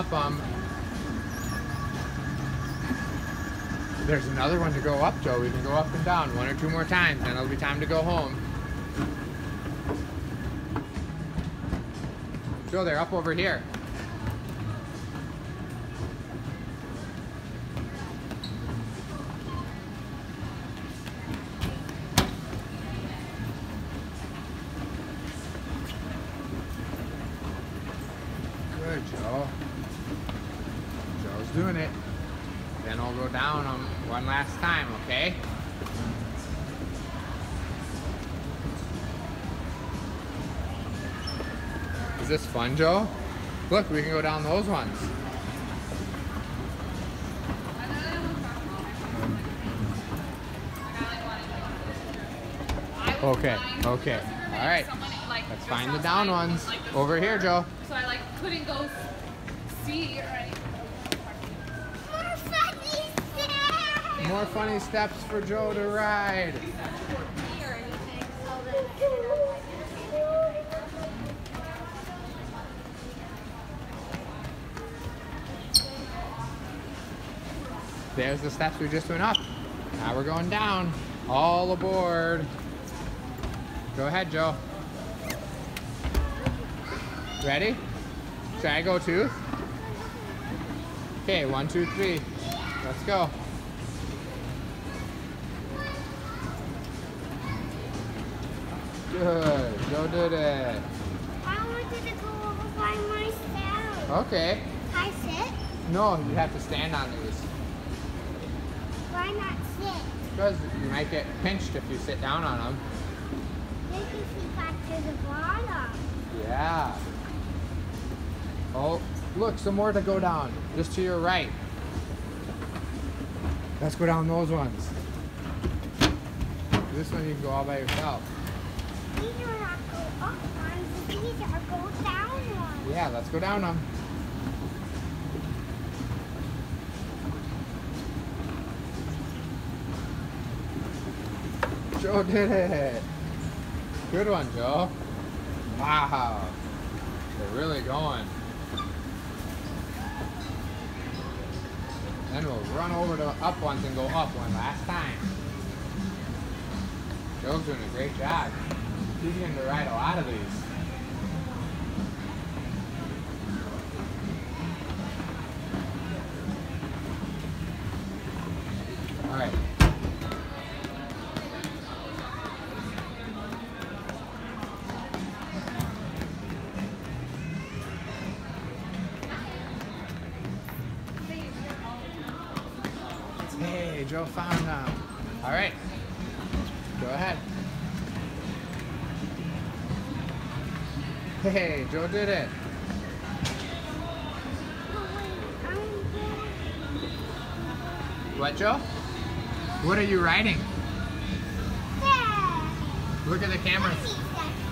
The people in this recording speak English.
up them. Um. There's another one to go up, Joe. We can go up and down one or two more times, then it'll be time to go home. Joe, they're up over here. Good, Joe. Joe's doing it. Then I'll go down them one last time, okay? Is this fun, Joe? Look, we can go down those ones. Okay, okay. All right. Let's find the down ones. Over here, Joe. So I like couldn't go see or anything. More funny stuff. More funny steps for Joe to ride. There's the steps we just went up. Now we're going down. All aboard. Go ahead, Joe. Ready? Should I go too? Okay, one, two, three. Let's go. Good. Joe did it. I wanted to go over by myself. Okay. Can I sit? No, you have to stand on these. Why not sit? Because you might get pinched if you sit down on them. Maybe she got to the bottom. Yeah. Oh, look, some more to go down. Just to your right. Let's go down those ones. This one you can go all by yourself. Yeah, let's go down them. Joe did it. Good one, Joe. Wow. They're really going. Then we'll run over to up ones and go up one last time. Joe's doing a great job. He's getting to ride a lot of these. All right. Hey, Joe found them. All Hey, Joe did it. Wait. I'm going. What, Joe? What are you riding? There. Look at the camera.